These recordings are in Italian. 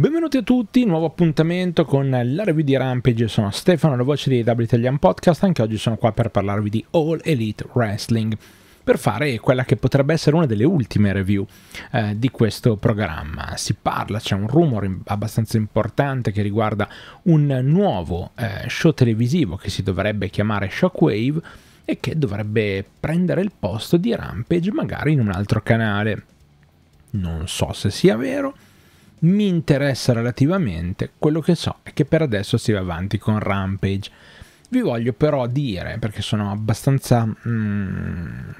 Benvenuti a tutti, nuovo appuntamento con la review di Rampage, sono Stefano, la voce di W Italian Podcast, anche oggi sono qua per parlarvi di All Elite Wrestling, per fare quella che potrebbe essere una delle ultime review eh, di questo programma. Si parla, c'è un rumore abbastanza importante che riguarda un nuovo eh, show televisivo che si dovrebbe chiamare Shockwave e che dovrebbe prendere il posto di Rampage magari in un altro canale. Non so se sia vero, mi interessa relativamente, quello che so è che per adesso si va avanti con Rampage. Vi voglio però dire, perché sono abbastanza... Mm,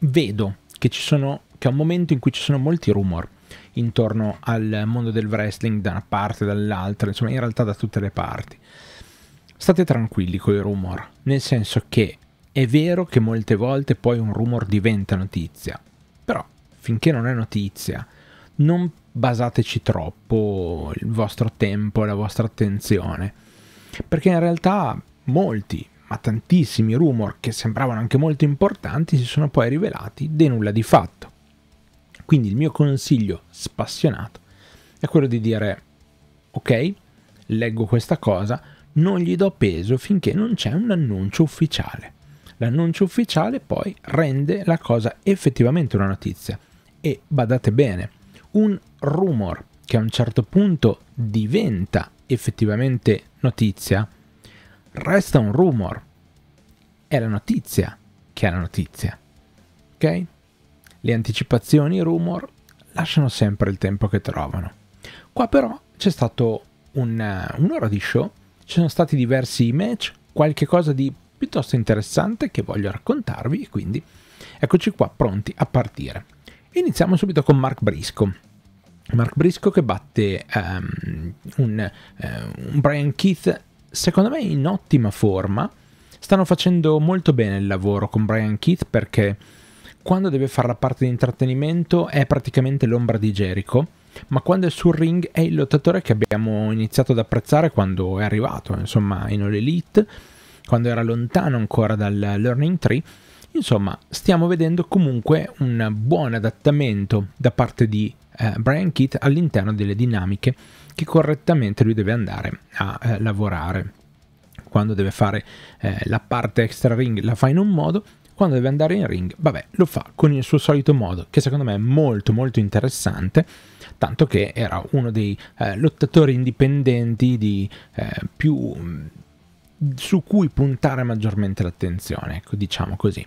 vedo che sono, che è un momento in cui ci sono molti rumor intorno al mondo del wrestling da una parte e dall'altra, insomma in realtà da tutte le parti. State tranquilli con i rumor, nel senso che è vero che molte volte poi un rumor diventa notizia, però finché non è notizia, non basateci troppo il vostro tempo e la vostra attenzione, perché in realtà molti, ma tantissimi rumor che sembravano anche molto importanti si sono poi rivelati dei nulla di fatto. Quindi il mio consiglio spassionato è quello di dire ok, leggo questa cosa, non gli do peso finché non c'è un annuncio ufficiale. L'annuncio ufficiale poi rende la cosa effettivamente una notizia. E badate bene, un rumor che a un certo punto diventa effettivamente notizia, resta un rumor. È la notizia che è la notizia. Ok? Le anticipazioni, i rumor, lasciano sempre il tempo che trovano. Qua però c'è stato un, un'ora di show, ci sono stati diversi match, qualche cosa di piuttosto interessante che voglio raccontarvi e quindi eccoci qua pronti a partire. Iniziamo subito con Mark Brisco. Mark Brisco che batte um, un, uh, un Brian Keith secondo me in ottima forma. Stanno facendo molto bene il lavoro con Brian Keith perché quando deve fare la parte di intrattenimento è praticamente l'ombra di Jericho, ma quando è sul ring è il lottatore che abbiamo iniziato ad apprezzare quando è arrivato, insomma, in All Elite, quando era lontano ancora dal Learning Tree. Insomma, stiamo vedendo comunque un buon adattamento da parte di eh, Brian Keith all'interno delle dinamiche che correttamente lui deve andare a eh, lavorare. Quando deve fare eh, la parte extra ring la fa in un modo, quando deve andare in ring, vabbè, lo fa con il suo solito modo, che secondo me è molto molto interessante, tanto che era uno dei eh, lottatori indipendenti di eh, più su cui puntare maggiormente l'attenzione, ecco, diciamo così.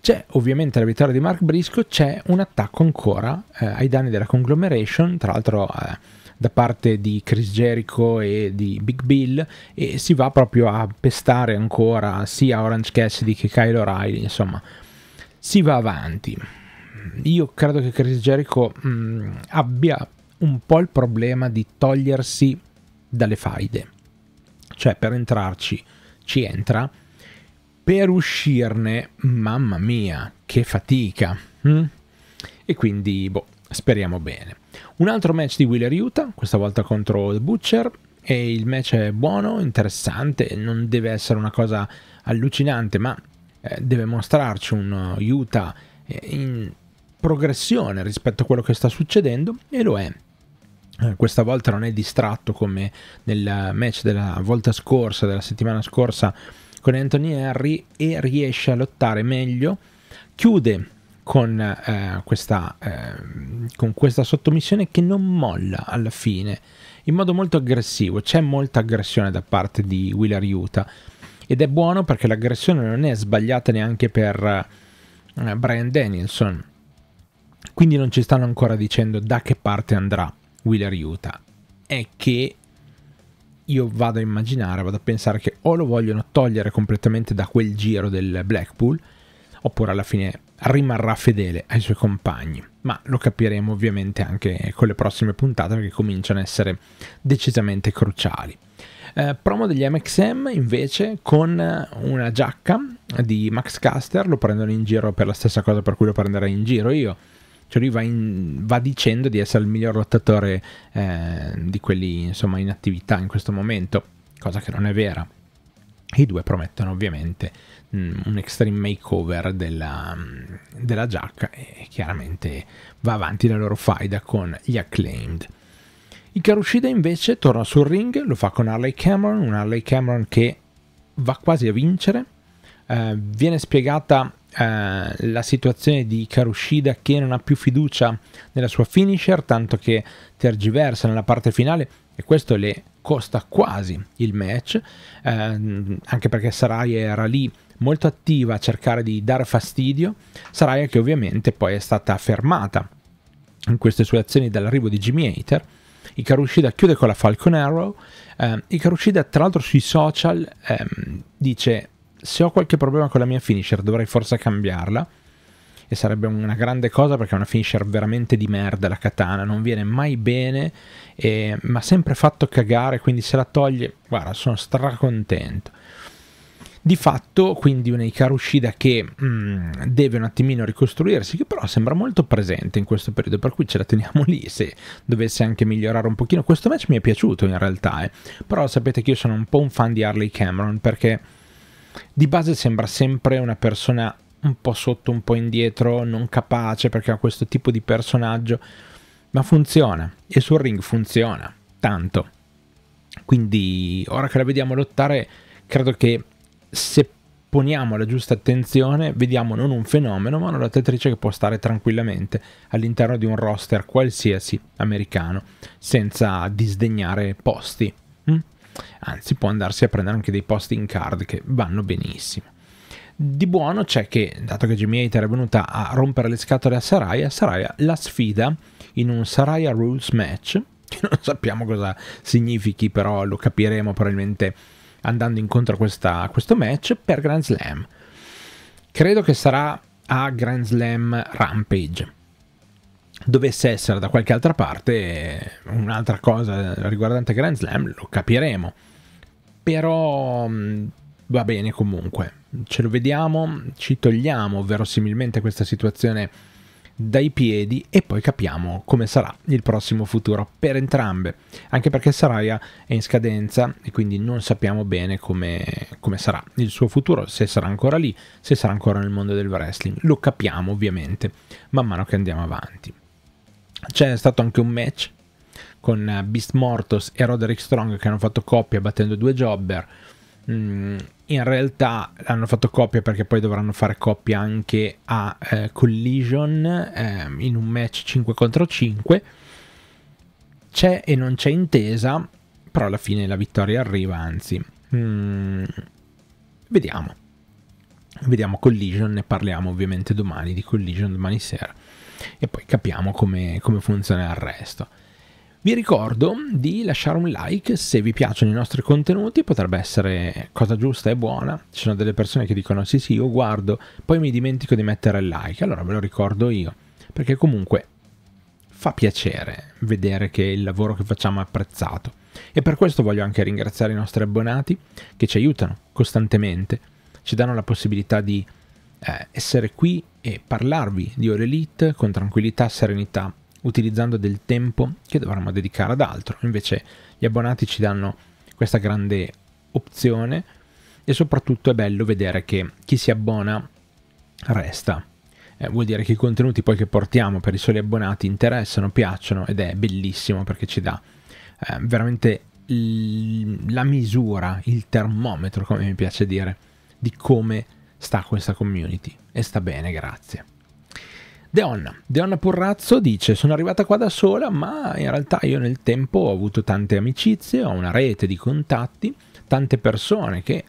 C'è ovviamente la vittoria di Mark Briscoe, c'è un attacco ancora eh, ai danni della conglomeration, tra l'altro eh, da parte di Chris Jericho e di Big Bill e si va proprio a pestare ancora sia Orange Cassidy che Kyle O'Reilly, insomma si va avanti. Io credo che Chris Jericho mh, mm, abbia un po' il problema di togliersi dalle faide, cioè per entrarci ci entra per uscirne, mamma mia, che fatica. Hm? E quindi, boh, speriamo bene. Un altro match di Wheeler Utah, questa volta contro The Butcher. E il match è buono, interessante, non deve essere una cosa allucinante, ma eh, deve mostrarci un Utah eh, in progressione rispetto a quello che sta succedendo e lo è. Eh, questa volta non è distratto come nel match della volta scorsa, della settimana scorsa, con Anthony Henry e riesce a lottare meglio, chiude con, eh, questa, eh, con questa sottomissione che non molla alla fine, in modo molto aggressivo, c'è molta aggressione da parte di Wheeler Utah ed è buono perché l'aggressione non è sbagliata neanche per eh, Brian Danielson, quindi non ci stanno ancora dicendo da che parte andrà Wheeler Utah, è che io vado a immaginare, vado a pensare che o lo vogliono togliere completamente da quel giro del Blackpool, oppure alla fine rimarrà fedele ai suoi compagni. Ma lo capiremo ovviamente anche con le prossime puntate perché cominciano a essere decisamente cruciali. Eh, promo degli MXM invece con una giacca di Max Caster, lo prendono in giro per la stessa cosa per cui lo prenderei in giro io cioè lui va, in, va, dicendo di essere il miglior lottatore eh, di quelli insomma in attività in questo momento, cosa che non è vera. I due promettono ovviamente mh, mm, un extreme makeover della, mm, della, giacca e chiaramente va avanti la loro faida con gli acclaimed. Ikarushida invece torna sul ring, lo fa con Harley Cameron, un Harley Cameron che va quasi a vincere. Eh, viene spiegata eh, la situazione di Ikarushida che non ha più fiducia nella sua finisher, tanto che tergiversa nella parte finale e questo le costa quasi il match, eh, anche perché Saraya era lì molto attiva a cercare di dare fastidio, Saraya che ovviamente poi è stata fermata in queste sue azioni dall'arrivo di Jimmy Hater. Ikarushida chiude con la Falcon Arrow. Eh, Ikarushida, tra l'altro, sui social ehm, dice: Se ho qualche problema con la mia finisher, dovrei forse cambiarla. E sarebbe una grande cosa perché è una finisher veramente di merda. La katana non viene mai bene, e, ma sempre fatto cagare. Quindi se la toglie, guarda, sono stracontento. Di fatto, quindi una Ikarushida che mm, deve un attimino ricostruirsi, che però sembra molto presente in questo periodo, per cui ce la teniamo lì se dovesse anche migliorare un pochino. Questo match mi è piaciuto in realtà, eh. però sapete che io sono un po' un fan di Harley Cameron perché di base sembra sempre una persona un po' sotto, un po' indietro, non capace perché ha questo tipo di personaggio, ma funziona e sul ring funziona tanto. Quindi ora che la vediamo lottare, credo che se poniamo la giusta attenzione, vediamo non un fenomeno, ma una lottatrice che può stare tranquillamente all'interno di un roster qualsiasi americano, senza disdegnare posti. Hm? Anzi, può andarsi a prendere anche dei posti in card che vanno benissimo. Di buono c'è che, dato che Jimmy Hater è venuta a rompere le scatole a Saraya, Saraya la sfida in un Saraya Rules match, che non sappiamo cosa significhi, però lo capiremo probabilmente andando incontro a, questa, a questo match per Grand Slam. Credo che sarà a Grand Slam Rampage. Dovesse essere da qualche altra parte un'altra cosa riguardante Grand Slam, lo capiremo. Però mm, va bene comunque. Ce lo vediamo, ci togliamo verosimilmente questa situazione dai piedi e poi capiamo come sarà il prossimo futuro per entrambe, anche perché Saraya è in scadenza e quindi non sappiamo bene come, come sarà il suo futuro, se sarà ancora lì, se sarà ancora nel mondo del wrestling. Lo capiamo ovviamente man mano che andiamo avanti. C'è stato anche un match con Beast Mortos e Roderick Strong che hanno fatto coppia battendo due jobber. Mm, in realtà hanno fatto coppia perché poi dovranno fare coppia anche a eh, Collision eh, in un match 5 contro 5 c'è e non c'è intesa però alla fine la vittoria arriva anzi. Mm, vediamo. Vediamo Collision ne parliamo ovviamente domani di Collision domani sera e poi capiamo come, come funziona il resto vi ricordo di lasciare un like se vi piacciono i nostri contenuti, potrebbe essere cosa giusta e buona. Ci sono delle persone che dicono sì sì, io guardo, poi mi dimentico di mettere il like, allora ve lo ricordo io, perché comunque fa piacere vedere che il lavoro che facciamo è apprezzato. E per questo voglio anche ringraziare i nostri abbonati che ci aiutano costantemente, ci danno la possibilità di eh, essere qui e parlarvi di Ore Elite con tranquillità, serenità utilizzando del tempo che dovremmo dedicare ad altro. Invece gli abbonati ci danno questa grande opzione e soprattutto è bello vedere che chi si abbona resta. Eh, vuol dire che i contenuti poi che portiamo per i soli abbonati interessano, piacciono ed è bellissimo perché ci dà eh, veramente l- la misura, il termometro, come mi piace dire, di come sta questa community. E sta bene, grazie. Deonna. Deonna Purrazzo dice sono arrivata qua da sola ma in realtà io nel tempo ho avuto tante amicizie, ho una rete di contatti, tante persone che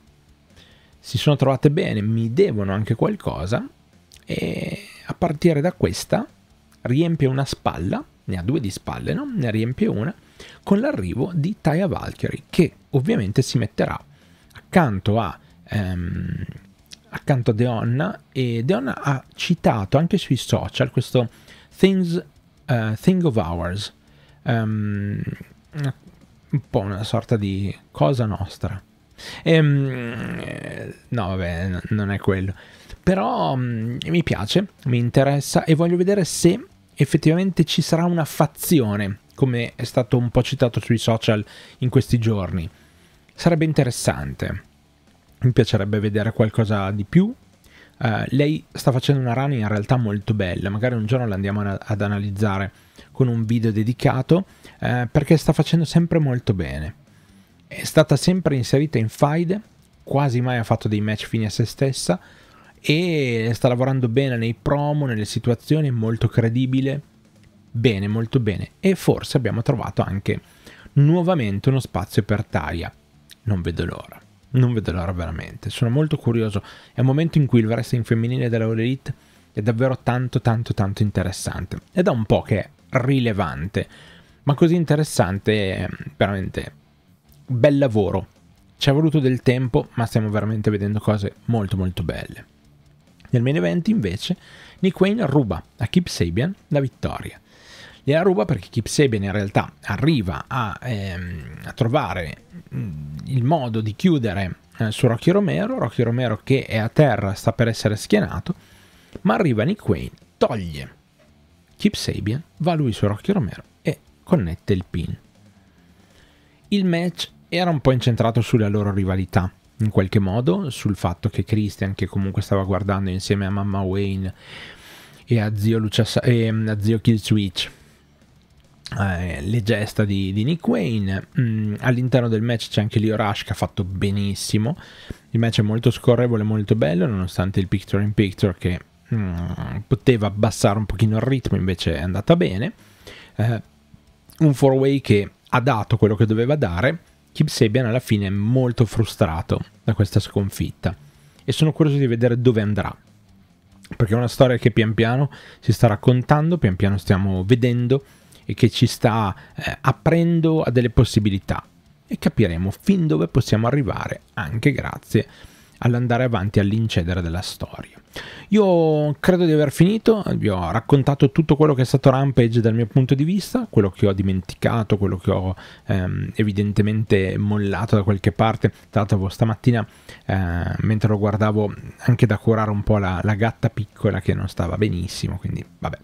si sono trovate bene, mi devono anche qualcosa e a partire da questa riempie una spalla, ne ha due di spalle, no? ne riempie una, con l'arrivo di Taya Valkyrie che ovviamente si metterà accanto a... Um, accanto a Deonna e Deonna ha citato anche sui social questo Things, uh, Thing of Ours, um, un po' una sorta di cosa nostra. E, um, no, vabbè, non è quello. Però um, mi piace, mi interessa e voglio vedere se effettivamente ci sarà una fazione, come è stato un po' citato sui social in questi giorni. Sarebbe interessante mi piacerebbe vedere qualcosa di più. Uh, lei sta facendo una run in realtà molto bella, magari un giorno la andiamo a, ad analizzare con un video dedicato uh, perché sta facendo sempre molto bene. È stata sempre inserita in faide, quasi mai ha fatto dei match fini a se stessa e sta lavorando bene nei promo, nelle situazioni, molto credibile, bene, molto bene. E forse abbiamo trovato anche nuovamente uno spazio per Taria. Non vedo l'ora non vedo l'ora veramente. Sono molto curioso. È un momento in cui il wrestling femminile della All Elite è davvero tanto, tanto, tanto interessante. È da un po' che è rilevante, ma così interessante, veramente bel lavoro. Ci è voluto del tempo, ma stiamo veramente vedendo cose molto, molto belle. Nel main event, invece, Nick Wayne ruba a Kip Sabian la vittoria. Gliela ruba perché Kip Sabian in realtà arriva a, ehm, a trovare mm, il modo di chiudere eh, su Rocky Romero, Rocky Romero che è a terra, sta per essere schienato, ma arriva Nick Wayne, toglie Kip Sabian, va lui su Rocky Romero e connette il pin. Il match era un po' incentrato sulla loro rivalità, in qualche modo, sul fatto che Christian, che comunque stava guardando insieme a mamma Wayne e a zio, Lucia, e a zio Kill Switch, eh, le gesta di, di Nick Wayne. Mm, all'interno del match c'è anche Leo Rush che ha fatto benissimo. Il match è molto scorrevole, molto bello, nonostante il picture in picture che mm, poteva abbassare un pochino il ritmo, invece è andata bene. Eh, un four-way che ha dato quello che doveva dare. Kip Sabian alla fine è molto frustrato da questa sconfitta e sono curioso di vedere dove andrà perché è una storia che pian piano si sta raccontando, pian piano stiamo vedendo e che ci sta eh, aprendo a delle possibilità e capiremo fin dove possiamo arrivare anche grazie all'andare avanti all'incedere della storia. Io credo di aver finito, vi ho raccontato tutto quello che è stato Rampage dal mio punto di vista, quello che ho dimenticato, quello che ho ehm, evidentemente mollato da qualche parte. Tra l'altro stamattina eh, mentre lo guardavo anche da curare un po' la, la gatta piccola che non stava benissimo, quindi vabbè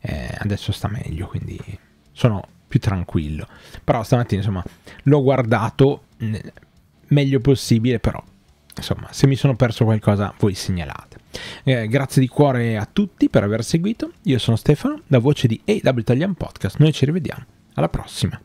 eh, adesso sta meglio, quindi sono più tranquillo. Però stamattina, insomma, l'ho guardato meglio possibile, però, insomma, se mi sono perso qualcosa, voi segnalate. Eh, grazie di cuore a tutti per aver seguito. Io sono Stefano, la voce di AW Italian Podcast. Noi ci rivediamo. Alla prossima.